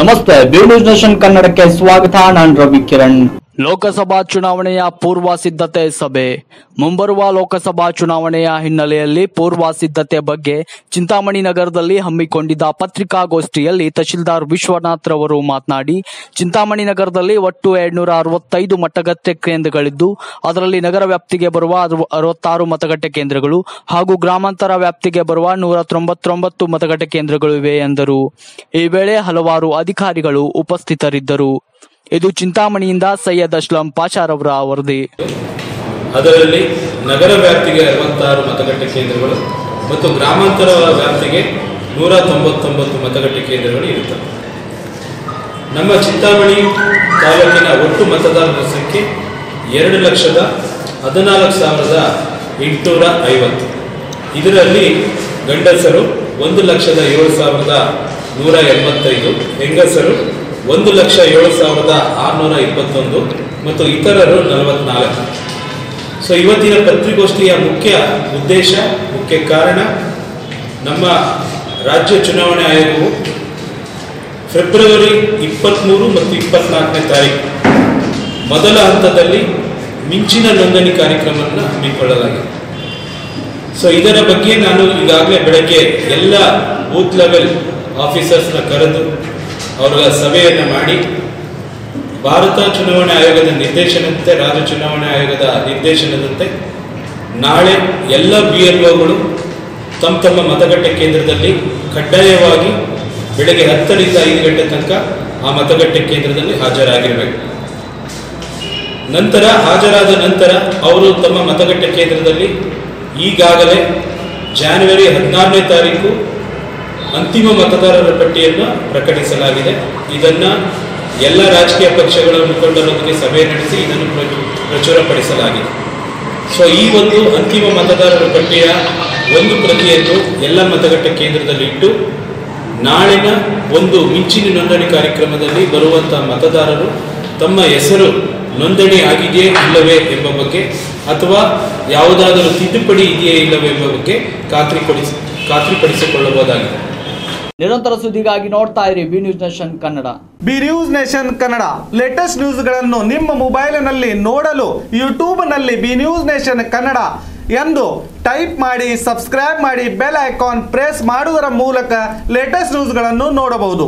ನಮಸ್ತೆ B news nation ಕನ್ನಡಕ್ಕೆ ಸ್ವಾಗತ. ನಾನು ರವಿ ಕಿರಣ್. ಲೋಕಸಭಾ ಚುನಾವಣೆಯ ಪೂರ್ವ ಸಿದ್ಧತೆ ಸಭೆ. ಮುಂಬರುವ ಲೋಕಸಭಾ ಚುನಾವಣೆಯ ಹಿನ್ನೆಲೆಯಲ್ಲಿ ಪೂರ್ವ ಸಿದ್ಧತೆ ಬಗ್ಗೆ ಚಿಂತಾಮಣಿ ನಗರದಲ್ಲಿ ಹಮ್ಮಿಕೊಂಡಿದ್ದ ಪತ್ರಿಕಾಗೋಷ್ಠಿಯಲ್ಲಿ ತಹಶೀಲ್ದಾರ್ ವಿಶ್ವನಾಥ್ ರವರು ಮಾತನಾಡಿ, ಚಿಂತಾಮಣಿ ನಗರದಲ್ಲಿ ಒಟ್ಟು ಎರಡ್ನೂರ ಅರವತ್ತೈದು ಮತಗಟ್ಟೆ ಕೇಂದ್ರಗಳಿದ್ದು, ಅದರಲ್ಲಿ ನಗರ ವ್ಯಾಪ್ತಿಗೆ ಬರುವ ಅರವ- ಅರವತ್ತಾರು ಮತಗಟ್ಟೆ ಕೇಂದ್ರಗಳು ಹಾಗೂ ಗ್ರಾಮಾಂತರ ವ್ಯಾಪ್ತಿಗೆ ಬರುವ ನೂರ ತೊಂಬತ್ತೊಂಬತ್ತು ಮತಗಟ್ಟೆ ಕೇಂದ್ರಗಳು ಇವೆ ಎಂದರು. ಈ ವೇಳೆ ಹಲವಾರು ಅಧಿಕಾರಿಗಳು ಉಪಸ್ಥಿತರಿದ್ದರು. ಇದು ಚಿಂತಾಮಣಿಯಿಂದ ಸೈಯದ್ ಅಸ್ಲಂ ಪಾಷಾರವರ ವರದಿ. ಅದರಲ್ಲಿ ನಗರ ವ್ಯಾಪ್ತಿಗೆ ಅರವತ್ತಾರು ಮತಗಟ್ಟೆ ಕೇಂದ್ರಗಳು ಮತ್ತು ಗ್ರಾಮಾಂತರ ವ್ಯಾಪ್ತಿಗೆ ನೂರ ತೊಂಬತ್ತೊಂಬತ್ತು ಮತಗಟ್ಟೆ ಕೇಂದ್ರಗಳು ಇರುತ್ತವೆ. ನಮ್ಮ ಚಿಂತಾಮಣಿ ತಾಲೂಕಿನ ಒಟ್ಟು ಮತದಾರರ ಸಂಖ್ಯೆ ಎರಡು ಲಕ್ಷದ ಹದಿನಾಲ್ಕು ಸಾವಿರದ ಎಂಟುನೂರ ಐವತ್ತು. ಇದರಲ್ಲಿ ಗಂಡಸರು ಒಂದು ಲಕ್ಷದ ಏಳು ಸಾವಿರದ ನೂರ ಎಂಬತ್ತೈದು, ಹೆಂಗಸರು ಒಂದು ಲಕ್ಷ ಏಳು ಸಾವಿರದ ಆರುನೂರ ಇಪ್ಪತ್ತೊಂದು ಮತ್ತು ಇತರರು ನಲವತ್ನಾಲ್ಕು. ಸೊ ಇವತ್ತಿನ ಪತ್ರಿಕೋಷ್ಠಿಯ ಮುಖ್ಯ ಉದ್ದೇಶ, ಮುಖ್ಯ ಕಾರಣ, ನಮ್ಮ ರಾಜ್ಯ ಚುನಾವಣೆ ಆಯೋಗವು ಫೆಬ್ರವರಿ ಇಪ್ಪತ್ತ್ಮೂರು ಮತ್ತು ಇಪ್ಪತ್ನಾಲ್ಕನೇ ತಾರೀಕು ಮೊದಲ ಹಂತದಲ್ಲಿ ಮಿಂಚಿನ ನೋಂದಣಿ ಕಾರ್ಯಕ್ರಮವನ್ನು ಹಮ್ಮಿಕೊಳ್ಳಲಾಗಿದೆ. ಸೊ ಇದರ ಬಗ್ಗೆ ನಾನು ಈಗಾಗಲೇ ಬೆಳಗ್ಗೆ ಎಲ್ಲ ಬೂತ್ ಲೆವೆಲ್ ಆಫೀಸರ್ಸ್ನ ಕರೆದು ಅವರ ಸಭೆಯನ್ನು ಮಾಡಿ ಭಾರತ ಚುನಾವಣಾ ಆಯೋಗದ ನಿರ್ದೇಶನದಂತೆ, ರಾಜ್ಯ ಚುನಾವಣಾ ಆಯೋಗದ ನಿರ್ದೇಶನದಂತೆ ನಾಳೆ ಎಲ್ಲ ಬಿ ಎಲ್ ಒಗಳು ತಮ್ಮ ತಮ್ಮ ಮತಗಟ್ಟೆ ಕೇಂದ್ರದಲ್ಲಿ ಕಡ್ಡಾಯವಾಗಿ ಬೆಳಗ್ಗೆ ಹತ್ತರಿಂದ ಐದು ಗಂಟೆ ತನಕ ಆ ಮತಗಟ್ಟೆ ಕೇಂದ್ರದಲ್ಲಿ ಹಾಜರಾಗಿರಬೇಕು. ನಂತರ, ಹಾಜರಾದ ನಂತರ ಅವರು ತಮ್ಮ ಮತಗಟ್ಟೆ ಕೇಂದ್ರದಲ್ಲಿ ಈಗಾಗಲೇ ಜಾನ್ವರಿ ಹದಿನಾರನೇ ತಾರೀಕು ಅಂತಿಮ ಮತದಾರರ ಪಟ್ಟಿಯನ್ನು ಪ್ರಕಟಿಸಲಾಗಿದೆ. ಇದನ್ನ ಎಲ್ಲ ರಾಜಕೀಯ ಪಕ್ಷಗಳ ಮುಖಂಡರೊಂದಿಗೆ ಸಭೆ ನಡೆಸಿ ಇದನ್ನು ಪ್ರ- ಪ್ರಚುರಪಡಿಸಲಾಗಿದೆ. ಸೊ ಈ ಒಂದು ಅಂತಿಮ ಮತದಾರರ ಪಟ್ಟಿಯ ಒಂದು ಪ್ರತಿಯನ್ನು ಎಲ್ಲ ಮತಗಟ್ಟೆ ಕೇಂದ್ರದಲ್ಲಿ ಇಟ್ಟು, ನಾಳಿನ ಒಂದು ಮಿಂಚಿನ ನೋಂದಣಿ ಕಾರ್ಯಕ್ರಮದಲ್ಲಿ ಬರುವಂಥ ಮತದಾರರು ತಮ್ಮ ಹೆಸರು ನೋಂದಣಿ ಆಗಿದೆಯೇ ಇಲ್ಲವೇ ಎಂಬ ಬಗ್ಗೆ ಅಥವಾ ಯಾವುದಾದರೂ ತಿದ್ದುಪಡಿ ಇದೆಯೇ ಇಲ್ಲವೇ ಎಂಬ ಬಗ್ಗೆ ಖಾತ್ರಿ ಕೊಡಿಸಿ ಖಾತ್ರಿಪಡಿಸಿಕೊಳ್ಳಬಹುದಾಗಿದೆ. ನಿರಂತರ ಸುದ್ದಿಗಾಗಿ ನೋಡ್ತಾ ಇರಿ B news nation Kannada. B news nation Kannada. Latest ನ್ಯೂಸ್ಗಳನ್ನು ನಿಮ್ಮ ಮೊಬೈಲಿನಲ್ಲಿ ನೋಡಲು ಯೂಟ್ಯೂಬ್ನಲ್ಲಿ ಬಿ ನ್ಯೂಸ್ ನೇಷನ್ ಕನ್ನಡ ಎಂದು ಟೈಪ್ ಮಾಡಿ ಸಬ್ಸ್ಕ್ರೈಬ್ ಮಾಡಿ ಬೆಲ್ ಐಕಾನ್ ಪ್ರೆಸ್ ಮಾಡುವುದರ ಮೂಲಕ ಲೇಟೆಸ್ಟ್ ನ್ಯೂಸ್ಗಳನ್ನು ನೋಡಬಹುದು.